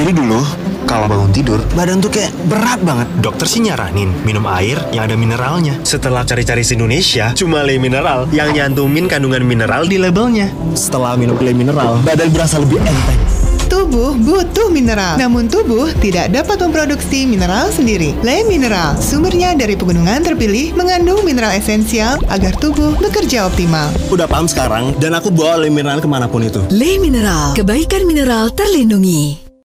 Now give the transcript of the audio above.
Jadi dulu kalau bangun tidur badan tuh kayak berat banget. Dokter sih nyaranin minum air yang ada mineralnya. Setelah cari-cari si Indonesia, cuma Le Mineral yang nyantumin kandungan mineral di labelnya. Setelah minum Le Mineral, badan berasa lebih enteng. Tubuh butuh mineral, namun tubuh tidak dapat memproduksi mineral sendiri. Le Mineral, sumbernya dari pegunungan terpilih, mengandung mineral esensial agar tubuh bekerja optimal. Udah paham sekarang dan aku bawa Le Mineral ke mana pun itu. Le Mineral, kebaikan mineral terlindungi.